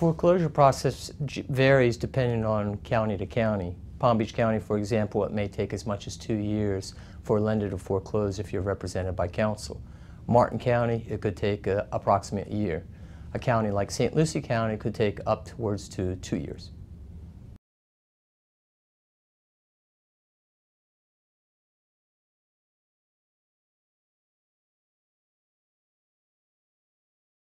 Foreclosure process varies depending on county to county. Palm Beach County, for example, it may take as much as two years for a lender to foreclose if you're represented by counsel. Martin County, it could take uh, approximate year. A county like St. Lucie County could take up towards to two years.